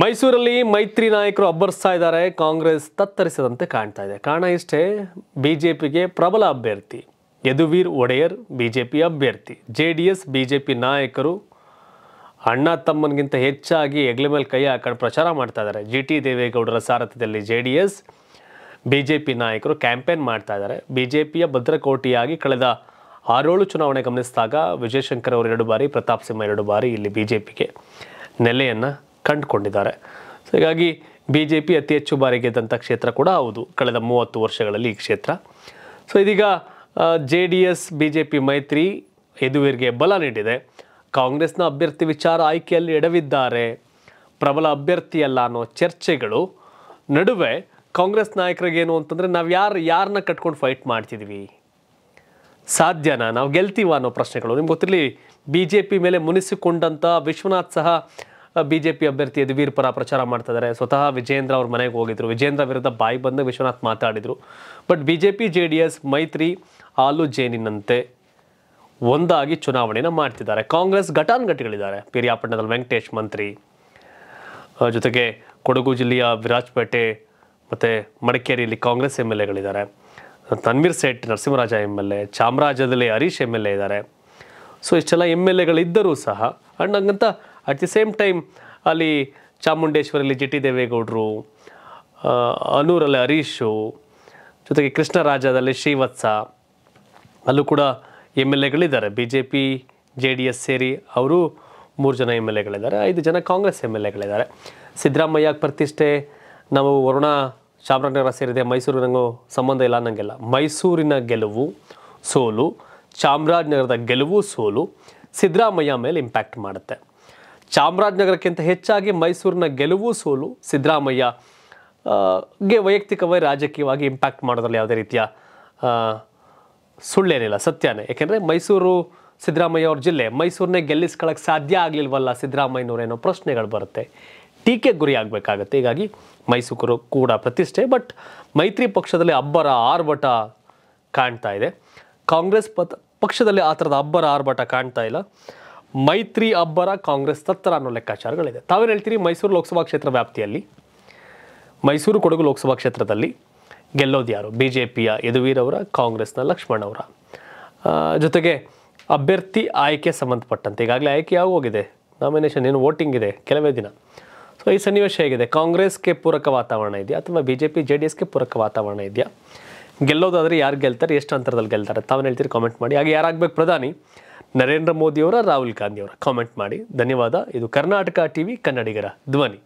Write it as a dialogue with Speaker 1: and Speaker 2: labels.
Speaker 1: ಮೈಸೂರಲ್ಲಿ ಮೈತ್ರಿ ನಾಯಕರು ಅಬ್ಬರಿಸ್ತಾ ಇದ್ದಾರೆ. ಕಾಂಗ್ರೆಸ್ ತತ್ತರಿಸದಂತೆ ಕಾಣ್ತಾ ಇದೆ. ಕಾರಣ ಇಷ್ಟೇ, ಬಿಜೆಪಿಗೆ ಪ್ರಬಲ ಅಭ್ಯರ್ಥಿ ಯದುವೀರ್ ಒಡೆಯರ್, ಬಿಜೆಪಿ ಅಭ್ಯರ್ಥಿ. ಜೆ ಡಿ ಎಸ್ ಬಿಜೆಪಿ ನಾಯಕರು ಅಣ್ಣ ತಮ್ಮನಿಗಿಂತ ಹೆಚ್ಚಾಗಿ ಹೆಗ್ಲೆ ಮೇಲೆ ಕೈ ಹಾಕೊಂಡು ಪ್ರಚಾರ ಮಾಡ್ತಾ ಇದ್ದಾರೆ. ಜಿ ಟಿ ದೇವೇಗೌಡರ ಸಾರಥ್ಯದಲ್ಲಿ J D S B J P ನಾಯಕರು ಕ್ಯಾಂಪೇನ್ ಮಾಡ್ತಾ ಇದ್ದಾರೆ. ಬಿ ಜೆ ಪಿಯ ಭದ್ರಕೋಟೆಯಾಗಿ ಕಳೆದ ಆರೇಳು ಚುನಾವಣೆ ಗಮನಿಸಿದಾಗ ವಿಜಯಶಂಕರ್ ಅವರು ಎರಡು ಬಾರಿ, ಪ್ರತಾಪ್ ಸಿಂಹ ಎರಡು ಬಾರಿ ಇಲ್ಲಿ ಬಿ ಜೆ ಪಿಗೆ ನೆಲೆಯನ್ನು ಕಂಡುಕೊಂಡಿದ್ದಾರೆ. ಸೊ ಹೀಗಾಗಿ ಬಿ ಜೆ ಪಿ ಅತಿ ಹೆಚ್ಚು ಬಾರಿ ಗೆದ್ದಂಥ ಕ್ಷೇತ್ರ ಕೂಡ ಹೌದು. ಕಳೆದ ಮೂವತ್ತು ವರ್ಷಗಳಲ್ಲಿ ಈ ಕ್ಷೇತ್ರ. ಸೊ ಇದೀಗ J D S B J P ಮೈತ್ರಿ ಯದುವೀರ್ಗೆ ಬಲ ನೀಡಿದೆ. ಕಾಂಗ್ರೆಸ್ನ ಅಭ್ಯರ್ಥಿ ವಿಚಾರ ಆಯ್ಕೆಯಲ್ಲಿ ಎಡವಿದ್ದಾರೆ. ಪ್ರಬಲ ಅಭ್ಯರ್ಥಿಯಲ್ಲ ಅನ್ನೋ ಚರ್ಚೆಗಳು. ನಡುವೆ ಕಾಂಗ್ರೆಸ್ ನಾಯಕರಿಗೇನು ಅಂತಂದರೆ, ನಾವು ಯಾರು ಯಾರನ್ನ ಕಟ್ಕೊಂಡು ಫೈಟ್ ಮಾಡ್ತಿದ್ವಿ? ಸಾಧ್ಯನಾ? ನಾವು ಗೆಲ್ತೀವ ಅನ್ನೋ ಪ್ರಶ್ನೆಗಳು. ನಿಮ್ಗೆ ಗೊತ್ತಿರಲಿ ಬಿ ಜೆ ಪಿ ಮೇಲೆ ಮುನಿಸಿಕೊಂಡಂಥ ವಿಶ್ವನಾಥ್ ಸಹ ಬಿ ಜೆ ಪಿ ಅಭ್ಯರ್ಥಿ ಯದುವೀರ್ ಪರ ಪ್ರಚಾರ ಮಾಡ್ತಾ ಇದ್ದಾರೆ ಸ್ವತಃ ವಿಜೇಂದ್ರ ಅವ್ರ ಮನೆಗೆ ಹೋಗಿದ್ರು. ವಿಜೇಂದ್ರ ವಿರುದ್ಧ ಬಾಯಿ ಬಂದು ವಿಶ್ವನಾಥ್ ಮಾತಾಡಿದರು. But B J P J D S ಮೈತ್ರಿ, ಆಲು ಜೇನಿನಂತೆ ಒಂದಾಗಿ ಚುನಾವಣೆನ ಮಾಡ್ತಿದ್ದಾರೆ. ಕಾಂಗ್ರೆಸ್ ಘಟಾನುಘಟಿಗಳಿದ್ದಾರೆ. ಪಿರಿಯಾಪಟ್ಟಣದಲ್ಲಿ ವೆಂಕಟೇಶ್ ಮಂತ್ರಿ ಜೊತೆಗೆ ಕೊಡಗು ಜಿಲ್ಲೆಯ ವಿರಾಜಪೇಟೆ ಮತ್ತು ಮಡಿಕೇರಿಯಲ್ಲಿ Congress M L ಎಗಳಿದ್ದಾರೆ. Tanveer Sait, Narasimharaja M L A, ಚಾಮರಾಜದಲ್ಲಿ Harish M L A ಇದ್ದಾರೆ. ಸೊ ಇಷ್ಟೆಲ್ಲ ಎಂ ಎಲ್ ಎಗಳಿದ್ದರೂ ಸಹ ಆ್ಯಂಡ್ ಹಂಗಂತ ಅಟ್ ದಿ ಸೇಮ್ ಟೈಮ್ ಅಲ್ಲಿ ಚಾಮುಂಡೇಶ್ವರಲ್ಲಿ ಜಿ ಟಿ ದೇವೇಗೌಡರು ಅನೂರಲ್ಲಿ ಹರೀಶು, ಜೊತೆಗೆ ಕೃಷ್ಣರಾಜದಲ್ಲಿ ಶ್ರೀವತ್ಸ, ಅಲ್ಲೂ ಕೂಡ M L ಎಗಳಿದ್ದಾರೆ. B J P, J D S ಸೇರಿ ಅವರು ಮೂರು ಜನ ಎಂ ಎಲ್ ಎಗಳಿದ್ದಾರೆ. ಐದು ಜನ ಕಾಂಗ್ರೆಸ್ ಎಂ ಎಲ್ ಎಗಳಿದ್ದಾರೆ. ಸಿದ್ದರಾಮಯ್ಯ ಪ್ರತಿಷ್ಠೆ, ನಾವು ವರುಣ ಚಾಮರಾಜನಗರ ಸೇರಿದೆ. ಮೈಸೂರಿನಂಗೂ ಸಂಬಂಧ ಇಲ್ಲ ಅನ್ನಂಗಿಲ್ಲ. ಮೈಸೂರಿನ ಗೆಲುವು ಸೋಲು, ಚಾಮರಾಜನಗರದ ಗೆಲುವು ಸೋಲು, ಸಿದ್ದರಾಮಯ್ಯ ಮೇಲೆ ಇಂಪ್ಯಾಕ್ಟ್ ಮಾಡುತ್ತೆ. ಚಾಮರಾಜನಗರಕ್ಕಿಂತ ಹೆಚ್ಚಾಗಿ ಮೈಸೂರಿನ ಗೆಲುವು ಸೋಲು ಸಿದ್ದರಾಮಯ್ಯ ಗೆ ವೈಯಕ್ತಿಕವಾಗಿ ರಾಜಕೀಯವಾಗಿ ಇಂಪ್ಯಾಕ್ಟ್ ಮಾಡೋದ್ರಲ್ಲಿ ಯಾವುದೇ ರೀತಿಯ ಸುಳ್ಳೇನಿಲ್ಲ, ಸತ್ಯನೇ. ಯಾಕೆಂದರೆ ಮೈಸೂರು ಸಿದ್ದರಾಮಯ್ಯ ಅವ್ರ ಜಿಲ್ಲೆ ಮೈಸೂರನ್ನೇ ಗೆಲ್ಲಿಸ್ಕೊಳ್ಳೋಕ್ಕೆ ಸಾಧ್ಯ ಆಗಲಿಲ್ವಲ್ಲ ಸಿದ್ದರಾಮಯ್ಯನವರೇನೋ ಪ್ರಶ್ನೆಗಳು ಬರುತ್ತೆ. ಟೀಕೆ ಗುರಿ ಆಗಬೇಕಾಗತ್ತೆ. ಹೀಗಾಗಿ ಮೈಸೂರು ಕೂಡ ಪ್ರತಿಷ್ಠೆ ಬಟ್ ಮೈತ್ರಿ ಪಕ್ಷದಲ್ಲಿ ಅಬ್ಬರ ಆರ್ಭಟ ಕಾಣ್ತಾ ಇದೆ. ಕಾಂಗ್ರೆಸ್ ಪಕ್ಷದಲ್ಲಿ ಆ ಥರದ ಅಬ್ಬರ ಆರ್ಭಟ ಕಾಣ್ತಾ ಇಲ್ಲ. ಮೈತ್ರಿ ಅಬ್ಬರ ಕಾಂಗ್ರೆಸ್ ತತ್ತರ ಅನ್ನೋ ಲೆಕ್ಕಾಚಾರಗಳಿದೆ. ತಾವೇನು ಹೇಳ್ತೀರಿ? ಮೈಸೂರು ಲೋಕಸಭಾ ಕ್ಷೇತ್ರ ವ್ಯಾಪ್ತಿಯಲ್ಲಿ, ಮೈಸೂರು ಕೊಡಗು ಲೋಕಸಭಾ ಕ್ಷೇತ್ರದಲ್ಲಿ ಗೆಲ್ಲೋದು ಯಾರು? ಬಿ ಜೆ ಪಿಯ ಯದುವೀರವರ ಕಾಂಗ್ರೆಸ್ನ ಲಕ್ಷ್ಮಣ್ ಅವರ. ಜೊತೆಗೆ ಅಭ್ಯರ್ಥಿ ಆಯ್ಕೆ ಸಂಬಂಧಪಟ್ಟಂತೆ ಈಗಾಗಲೇ ಆಯ್ಕೆ ಯಾವ ಹೋಗಿದೆ ನಾಮಿನೇಷನ್ ಏನು ವೋಟಿಂಗ್ ಇದೆ ಕೆಲವೇ ದಿನ. ಸೊ ಈ ಸನ್ನಿವೇಶ ಹೇಗಿದೆ? ಕಾಂಗ್ರೆಸ್ಗೆ ಪೂರಕ ವಾತಾವರಣ ಇದೆಯಾ ಅಥವಾ B J P J D ಎಸ್ಗೆ ಪೂರಕ ವಾತಾವರಣ ಇದೆಯಾ? ಗೆಲ್ಲೋದಾದರೆ ಯಾರು ಗೆಲ್ತಾರೆ, ಎಷ್ಟು ಅಂತರದಲ್ಲಿ ಗೆಲ್ತಾರೆ? ತಾವೇನು ಹೇಳ್ತೀರಿ? ಕಾಮೆಂಟ್ ಮಾಡಿ. ಹಾಗೆ ಯಾರಾಗಬೇಕು ಪ್ರಧಾನಿ ನರೇಂದ್ರ ಮೋದಿಯವರ ರಾಹುಲ್ ಗಾಂಧಿಯವರ. ಕಾಮೆಂಟ್ ಮಾಡಿ. ಧನ್ಯವಾದ. ಇದು ಕರ್ನಾಟಕ ಟಿವಿ ಕನ್ನಡಿಗರ ಧ್ವನಿ.